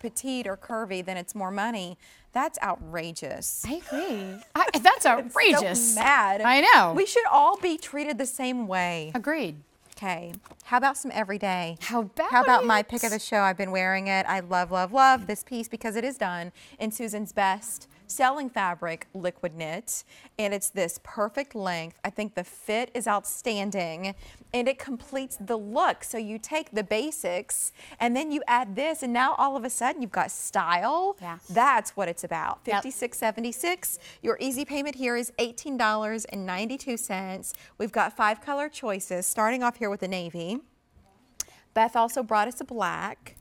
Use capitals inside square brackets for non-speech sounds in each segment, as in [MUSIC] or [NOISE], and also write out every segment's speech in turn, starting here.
petite or curvy, then it's more money. That's outrageous. I agree. [LAUGHS] I, that's outrageous. So mad. I know. We should all be treated the same way. Agreed. Okay. How about some everyday? How about How about my pick of the show? I've been wearing it. I love, love, love this piece because it is done in Susan's best selling fabric, liquid knit, and it's this perfect length. I think the fit is outstanding and it completes the look. So you take the basics and then you add this and now all of a sudden you've got style. Yeah. That's what it's about. Yep. 56.76. Your easy payment here is $18.92. We've got five color choices, starting off here with the navy. Beth also brought us a black.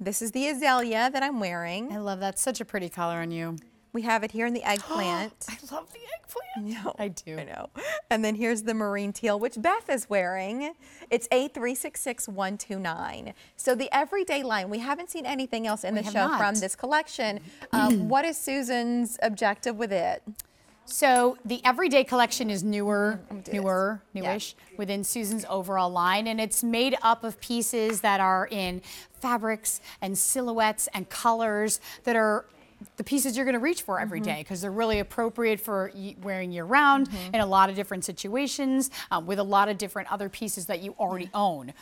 This is the azalea that I'm wearing. I love that. Such a pretty color on you. We have it here in the [GASPS] eggplant. I love the eggplant. No, I do. I know. And then here's the marine teal, which Beth is wearing. It's A366129. So the everyday line, we haven't seen anything else in We the show not. from this collection. Um, [CLEARS THROAT] what is Susan's objective with it? So the everyday collection is newer, newer, Yeah. newish within Susan's overall line, and it's made up of pieces that are in fabrics and silhouettes and colors that are the pieces you're going to reach for every Mm-hmm. day because they're really appropriate for wearing year round in a lot of different situations um, with a lot of different other pieces that you already own.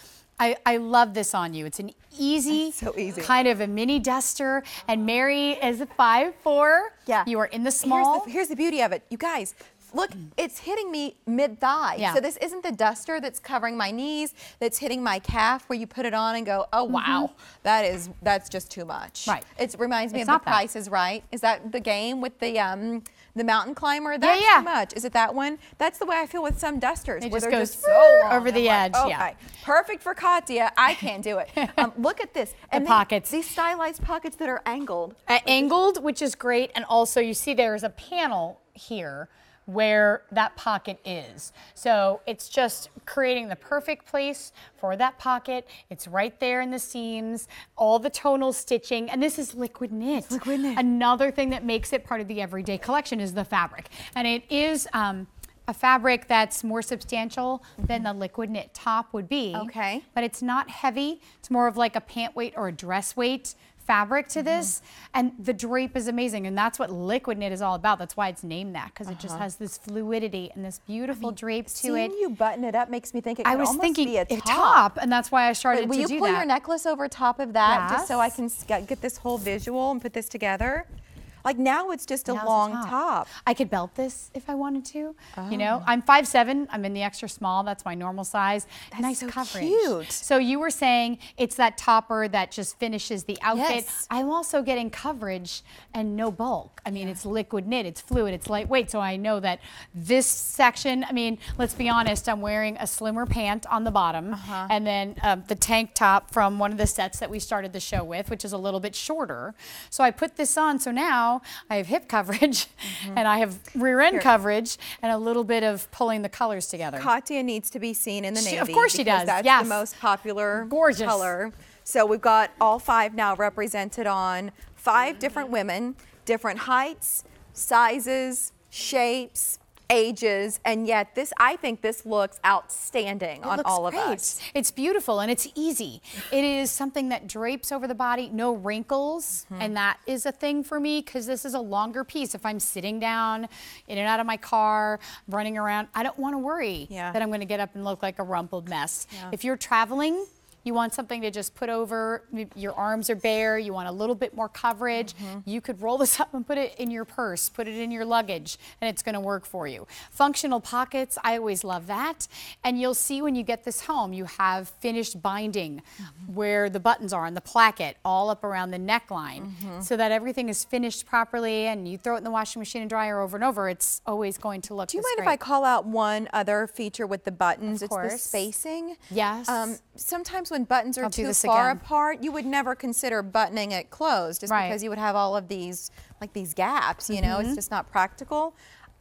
I, I love this on you. It's an easy, So easy. kind of a mini duster. And Mary is a five four. Yeah. You are in the Here's small. the, here's the beauty of it. You guys, look, it's hitting me mid thigh. Yeah. So this isn't the duster that's covering my knees, that's hitting my calf where you put it on and go, oh wow, that is that's just too much. Mm-hmm. Right. It reminds me It's of the that. price is right. Is that the game with the um the mountain climber? That's yeah. too much. Is it that one? That's the way I feel with some dusters. It where just they're goes just so long. over the I'm like, edge, yeah. Okay. Perfect for Katya. I can't do it. [LAUGHS] Um, look at this. And then pockets. These stylized pockets that are angled. uh, angled, which is great. And also, you see there's a panel here where that pocket is. So it's just creating the perfect place for that pocket. It's right there in the seams, all the tonal stitching, and this is liquid knit. liquid knit. Another thing that makes it part of the everyday collection is the fabric. And it is um, a fabric that's more substantial than the liquid knit top would be. Okay. But it's not heavy. It's more of like a pant weight or a dress weight fabric to mm-hmm. this and the drape is amazing and that's what liquid knit is all about. That's why it's named that because it just uh-huh. has this fluidity and this beautiful drape to it. you button it up makes me think it i was almost thinking be a top. top and that's why i started Wait, will you pull that. your necklace over top of that just so I can get this whole visual and put this together? Like now it's just a Now's long top. top. I could belt this if I wanted to. You Oh. know, I'm 5'7", I'm in the extra small, that's my normal size. nice so coverage. cute. So you were saying it's that topper that just finishes the outfit. Yes. I'm also getting coverage and no bulk. I mean, it's liquid knit, it's fluid, it's lightweight. So I know that this section, I mean, let's be honest, I'm wearing a slimmer pant on the bottom Uh-huh. and then um, the tank top from one of the sets that we started the show with, which is a little bit shorter. So I put this on. So now I have hip coverage Mm-hmm. [LAUGHS] and I have rear end coverage and a little bit of pulling the colors together. Katya needs to be seen in the She- navy. of course she does, That's yes. the most popular Gorgeous. color. So we've got all five now represented on five different women, different heights, sizes, shapes, ages, and yet this I think this looks outstanding It on looks all of great. us. It's beautiful and it's easy. It is something that drapes over the body, no wrinkles, Mm-hmm. and that is a thing for me because this is a longer piece. If I'm sitting down, in and out of my car, running around, I don't want to worry Yeah. that I'm going to get up and look like a rumpled mess. Yeah. If you're traveling, you want something to just put over, your arms are bare, you want a little bit more coverage. Mm-hmm. You could roll this up and put it in your purse, put it in your luggage, and it's going to work for you. Functional pockets, I always love that. And you'll see when you get this home, you have finished binding Mm-hmm. where the buttons are and the placket all up around the neckline Mm-hmm. so that everything is finished properly and you throw it in the washing machine and dryer over and over. It's always going to look Do you mind if I call out one other feature with the buttons? Of it's the spacing. Yes. Um, sometimes when buttons are I'll too far again. apart, you would never consider buttoning it closed just Right. because you would have all of these like these gaps, you know, Mm-hmm. it's just not practical.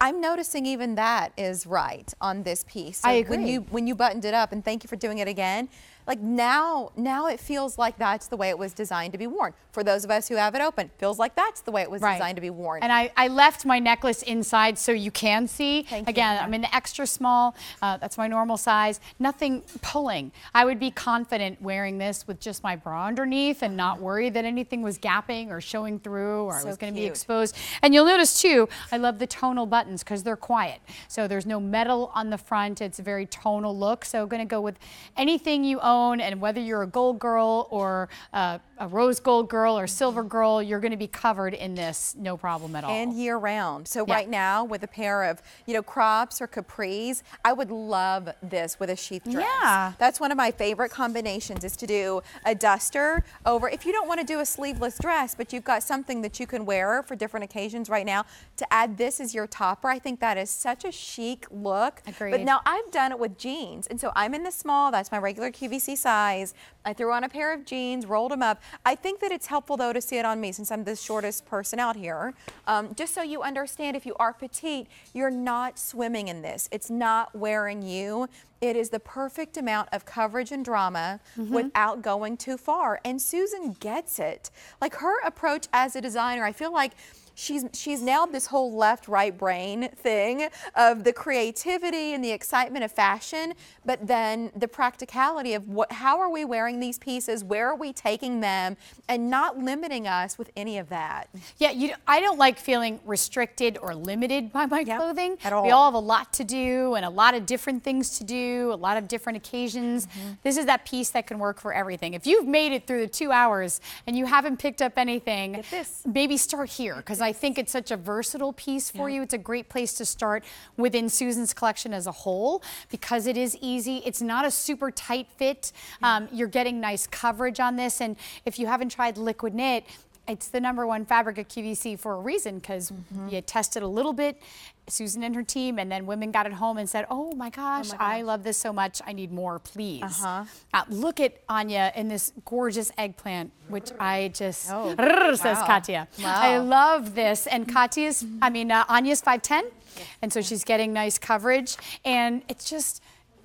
I'm noticing even that is right on this piece. I When you when you buttoned it up, and thank you for doing it again, like now now it feels like that's the way it was designed to be worn. For those of us who have it open, feels like that's the way it was Right. designed to be worn. And I, I left my necklace inside so you can see. Thank you. Again, I'm in the extra small. Uh, that's my normal size. Nothing pulling. I would be confident wearing this with just my bra underneath and not worry that anything was gapping or showing through or I was going to be exposed. And you'll notice too, I love the tonal buttons because they're quiet. So there's no metal on the front. It's a very tonal look. So going to go with anything you own and whether you're a gold girl or uh, a rose gold girl or silver girl, you're going to be covered in this, no problem at all. and year round. So Yeah. right now with a pair of, you know, crops or capris, I would love this with a sheath dress. Yeah. That's one of my favorite combinations is to do a duster over if you don't want to do a sleeveless dress, but you've got something that you can wear for different occasions right now to add this as your topper. I think that is such a chic look. Agreed. But now I've done it with jeans. And so I'm in the small, that's my regular QVC size. I threw on a pair of jeans, rolled them up. I think that it's helpful though to see it on me since I'm the shortest person out here. Um, just so you understand, if you are petite, you're not swimming in this. It's not wearing you. It is the perfect amount of coverage and drama mm-hmm. without going too far. And Susan gets it. Like her approach as a designer, I feel like she's she's nailed this whole left right brain thing of the creativity and the excitement of fashion but then the practicality of what how are we wearing these pieces where are we taking them and not limiting us with any of that Yeah, you, I don't like feeling restricted or limited by my clothing. at all We all have a lot to do and a lot of different things to do, a lot of different occasions. Mm-hmm. This is that piece that can work for everything. If you've made it through the two hours and you haven't picked up anything, this. maybe start here because I think it's such a versatile piece for you. It's a great place to start within Susan's collection as a whole because it is easy. It's not a super tight fit. Um, you're getting nice coverage on this. And if you haven't tried liquid knit, it's the number one fabric at QVC for a reason because you tested a little bit, Susan and her team, and then women got it home and said, "Oh my gosh, I love this so much. I need more, please." Uh-huh. look at Anya in this gorgeous eggplant, which I just Oh, [LAUGHS] says wow. Katya. I love this, and Katya's, I mean, uh, Anya's 5'10", and so she's getting nice coverage, and it's just.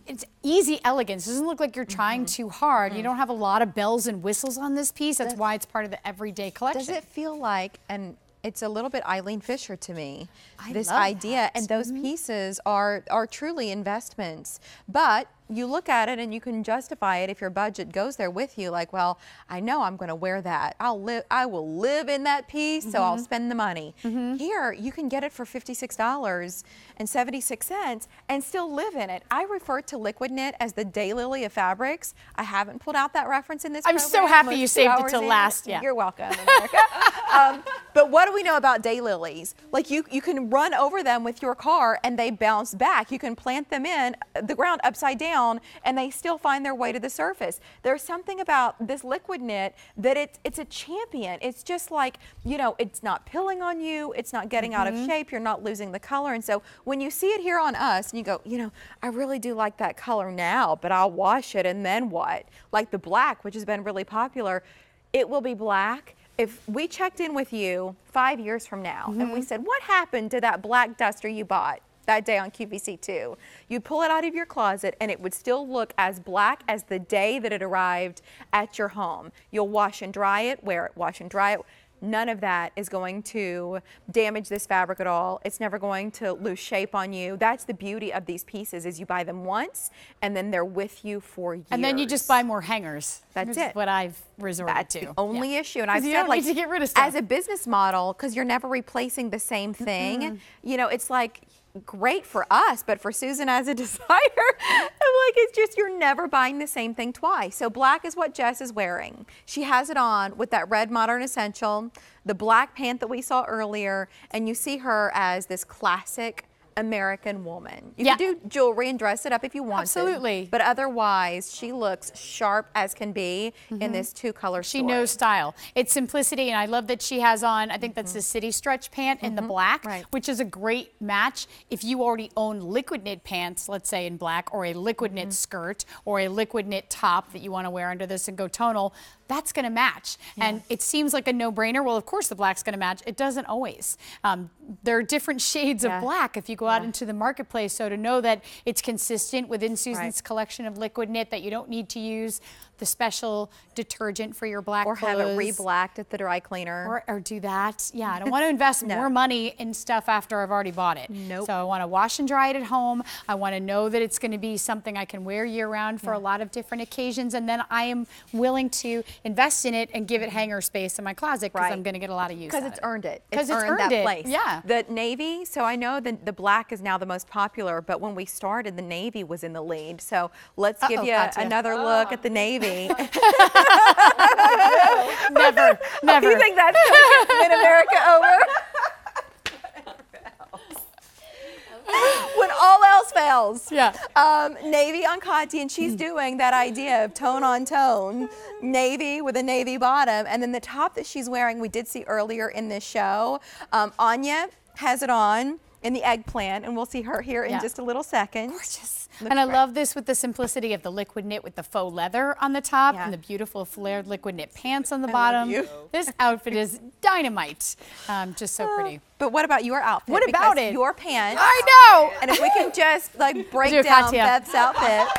It's easy elegance. It doesn't look like you're trying Mm-hmm. too hard. You don't have a lot of bells and whistles on this piece. That's why it's part of the everyday collection. does it feel like and it's a little bit Eileen Fisher to me. I this idea that. And those pieces are are truly investments. But you look at it and you can justify it if your budget goes there with you like, well, I know I'm going to wear that. I'll live I will live in that piece, so Mm-hmm. I'll spend the money. Here, you can get it for $56.76 and still live in it. I refer to liquid knit as the daylily of fabrics. I haven't pulled out that reference in this I'm so happy you saved it till last, yeah. You're welcome, America. [LAUGHS] um, but what do we know about daylilies? Like you, you can run over them with your car and they bounce back. You can plant them in the ground upside down and they still find their way to the surface. There's something about this liquid knit that it's it's a champion. It's just like you know, it's not pilling on you. It's not getting out Mm-hmm. of shape. You're not losing the color. And so when you see it here on us and you go, you know, I really do like that color now, but I'll wash it and then what? Like the black, which has been really popular it will be black. If we checked in with you five years from now and we said, What happened to that black duster you bought that day on QVC2? You'd pull it out of your closet and it would still look as black as the day that it arrived at your home. You'll wash and dry it, wear it, wash and dry it. None of that is going to damage this fabric at all. It's never going to lose shape on you. That's the beauty of these pieces is you buy them once and then they're with you for years. and then you just buy more hangers. That's it. What I've resorted That's to. the only Yeah. issue. And I've said like need to get rid of stuff. as a business model, because you're never replacing the same thing. You know, it's like great for us, but for Susan as a [LAUGHS] designer, I'm like it's just you're never buying the same thing twice. So black is what Jess is wearing. She has it on with that red modern essential, the black pant that we saw earlier, and you see her as this classic American woman. You Yeah. could do jewelry and dress it up if you want Absolutely. But otherwise, she looks sharp as can be in this mm-hmm. two color She knows style. It's simplicity, and I love that she has on. I think that's mm-hmm. the city stretch pant in the mm-hmm. black, Right. which is a great match. If you already own liquid knit pants, let's say in black, or a liquid knit skirt, or a liquid knit top that you want to wear under this and go tonal, that's going to match. And it seems like a no-brainer. Well, of course the black's going to match. It doesn't always. Um, there are different [LAUGHS] shades Yeah. of black if you go out into the marketplace. So to know that it's consistent within Susan's Right. collection of liquid knit, that you don't need to use the special detergent for your black Or have it re-blacked at the dry cleaner. Or, or do that. Yeah, I don't [LAUGHS] want to invest more money in stuff after I've already bought it. Nope. So I want to wash and dry it at home. I want to know that it's going to be something I can wear year round for a lot of different occasions. And then I am willing to invest in it and give it hanger space in my closet because Right. I'm going to get a lot of use Because out it's of it. earned it. 'Cause it's earned, earned that it, place. yeah. The navy, so I know the, the black is now the most popular, but when we started, the navy was in the lead. So let's give Uh-oh, you Katya. another oh. look at the navy. [LAUGHS] Never, never. you think that's mid America over? [LAUGHS] when all else fails. Yeah. Um, navy on Kati, and she's doing that idea of tone on tone, navy with a navy bottom, and then the top that she's wearing, we did see earlier in this show. Um, Anya has it on in the eggplant, and we'll see her here in Yeah. just a little second. Gorgeous. Looks And I great. love this with the simplicity of the liquid knit with the faux leather on the top Yeah. and the beautiful flared liquid knit pants on the bottom. you. This outfit is dynamite. Um, just so pretty. But what about your outfit? What about Because it? Your pants. I know. And if we can just like [LAUGHS] break Do down Katya. Beth's outfit. [LAUGHS]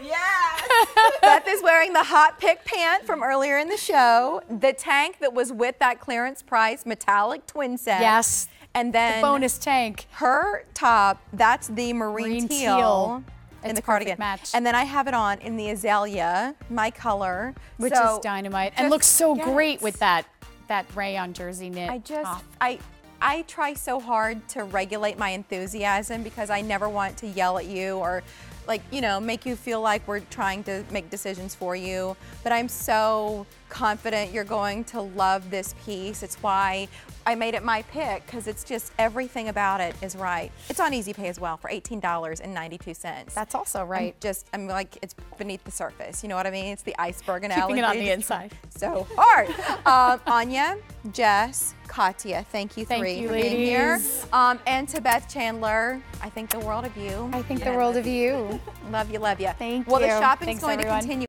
[LAUGHS] Beth is wearing the hot pick pant from earlier in the show, the tank that was with that clearance price metallic twin set. Yes. And then the Bonus tank. her top, that's the marine, Marine teal, teal. in It's the a cardigan. match. And then I have it on in the azalea, my color. Which So is dynamite and looks so get great with that that rayon jersey knit. I just top. I I try so hard to regulate my enthusiasm because I never want to yell at you or like, you know, make you feel like we're trying to make decisions for you. But I'm so confident you're going to love this piece. It's why I made it my pick because it's just everything about it is right. It's on Easy Pay as well for $18.92. That's also I'm right. just I'm like it's beneath the surface. You know what I mean? It's the iceberg Keeping it on the [LAUGHS] inside. So hard. um, Anya, Jess, Katya, thank you Thank three you, for being here. Um, and to Beth Chandler, I think the world of you. I think the world of you. [LAUGHS] Love you, love you. Thank well, you. Well, the shopping's Thanks, going everyone. to continue.